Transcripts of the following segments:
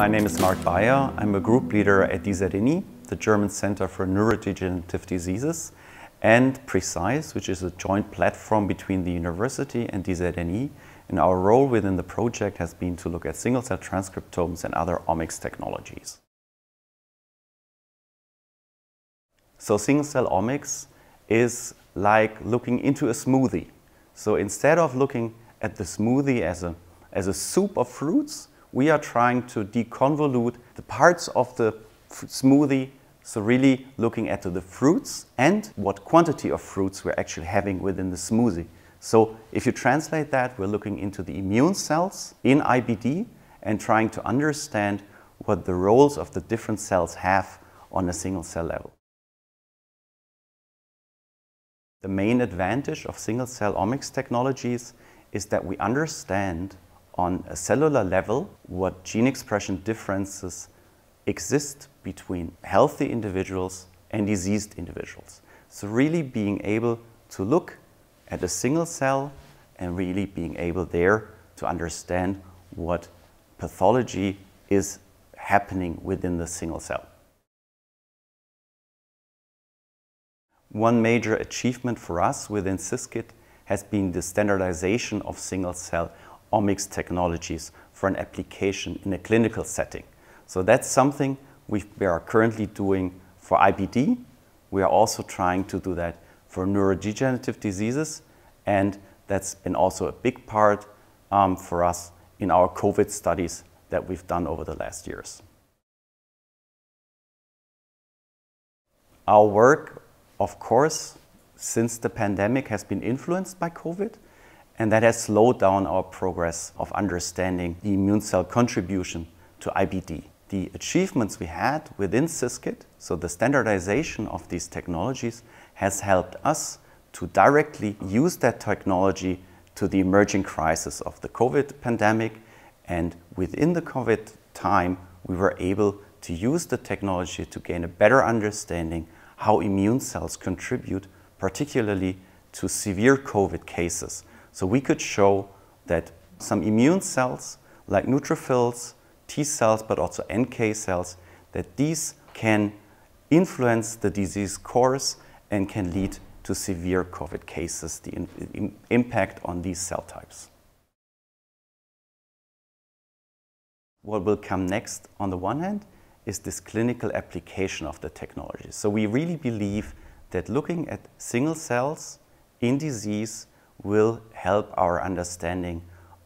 My name is Marc Beyer. I'm a group leader at DZNE, the German Center for Neurodegenerative Diseases, and PRECISE, which is a joint platform between the university and DZNE. And our role within the project has been to look at single-cell transcriptomes and other omics technologies. So single-cell omics is like looking into a smoothie. So instead of looking at the smoothie as a, as a soup of fruits, we are trying to deconvolute the parts of the smoothie. So really looking at the fruits and what quantity of fruits we're actually having within the smoothie. So if you translate that, we're looking into the immune cells in IBD and trying to understand what the roles of the different cells have on a single cell level. The main advantage of single cell omics technologies is that we understand on a cellular level what gene expression differences exist between healthy individuals and diseased individuals. So really being able to look at a single cell and really being able there to understand what pathology is happening within the single cell. One major achievement for us within SYSCID has been the standardization of single-cell omics technologies for an application in a clinical setting. So that's something we are currently doing for IBD. We are also trying to do that for neurodegenerative diseases, and that's been also a big part um, for us in our COVID studies that we've done over the last years. Our work of course, since the pandemic has been influenced by COVID, and that has slowed down our progress of understanding the immune cell contribution to IBD. The achievements we had within SYSCID, so the standardization of these technologies, has helped us to directly use that technology to the emerging crisis of the COVID pandemic. And within the COVID time, we were able to use the technology to gain a better understanding how immune cells contribute particularly to severe COVID cases. So we could show that some immune cells like neutrophils, T cells, but also NK cells, that these can influence the disease course and can lead to severe COVID cases, the impact on these cell types. What will come next on the one hand is this clinical application of the technology. So we really believe that looking at single cells in disease will help our understanding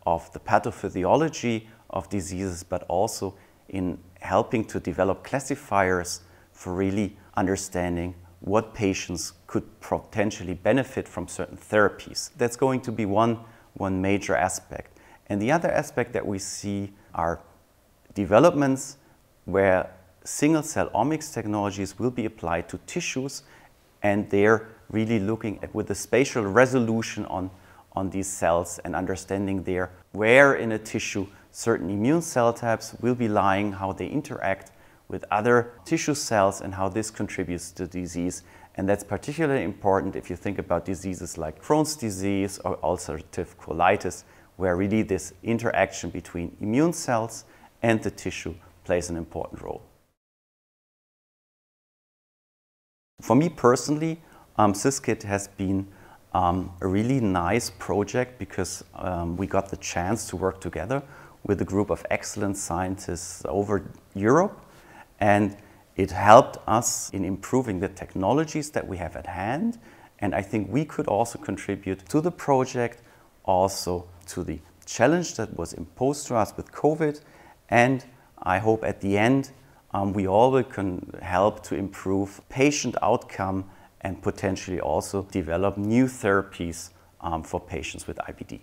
of the pathophysiology of diseases, but also in helping to develop classifiers for really understanding what patients could potentially benefit from certain therapies. That's going to be one, one major aspect. And the other aspect that we see are developments where single-cell omics technologies will be applied to tissues and they're really looking at with the spatial resolution on, on these cells and understanding there where in a tissue certain immune cell types will be lying, how they interact with other tissue cells and how this contributes to disease. And that's particularly important if you think about diseases like Crohn's disease or ulcerative colitis, where really this interaction between immune cells and the tissue plays an important role. For me personally, um, SYSCID has been um, a really nice project because um, we got the chance to work together with a group of excellent scientists over Europe and it helped us in improving the technologies that we have at hand and I think we could also contribute to the project, also to the challenge that was imposed to us with COVID and I hope at the end um, we all can help to improve patient outcome and potentially also develop new therapies um, for patients with IBD.